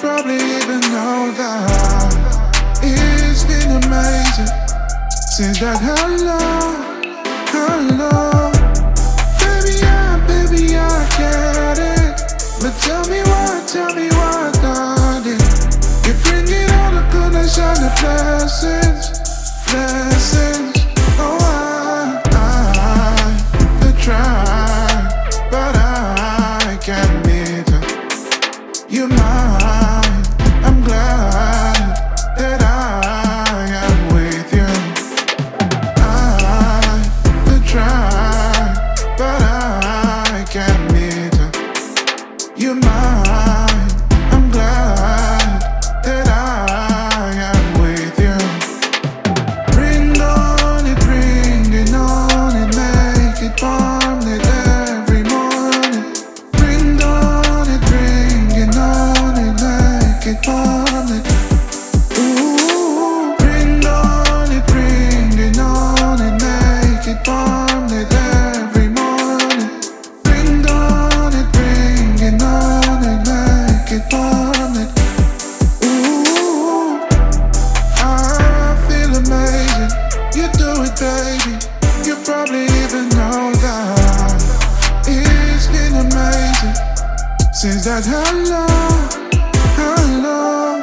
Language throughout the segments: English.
probably even know that it's been amazing since that hello, hello. Since that hello, hello.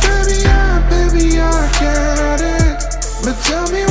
Baby, I, baby, I get it. But tell me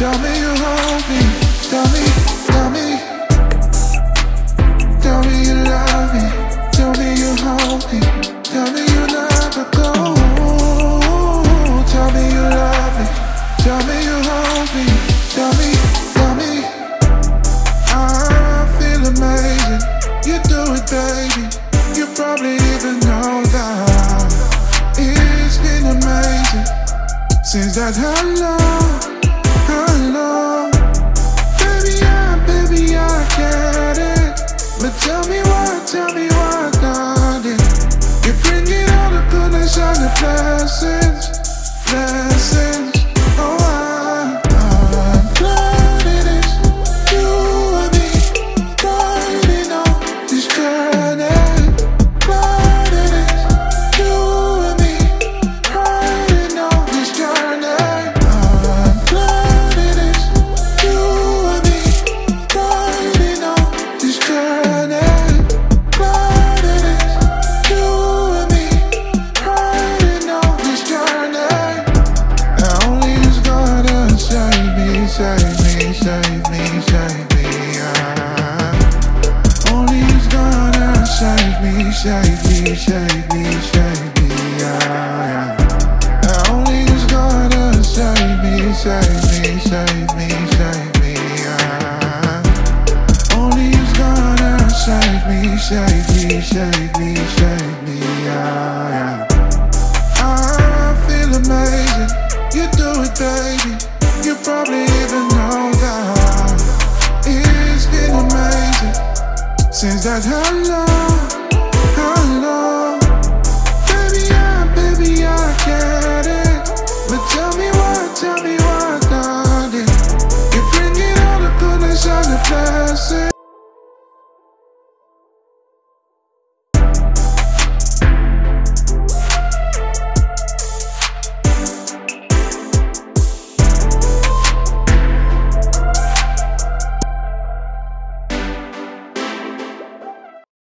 Tell me you hold me. Tell me, tell me. Tell me you love me. Tell me you hold me. Tell me you never go. Tell me you love me. Tell me you hold me. Tell me, tell me. I feel amazing. You do it, baby. You probably even know that it's been amazing since that hello, hello. Baby, I, baby, I get it. But tell me why, tell me save me, save me, save me. Yeah. Only is gonna save me, save me, save me, save me. Yeah. Only is gonna save me, save me, save me, save me. Yeah. Only is gonna save me, save me, save me, save me. Yeah. I feel amazing. You do it, baby. You probably it's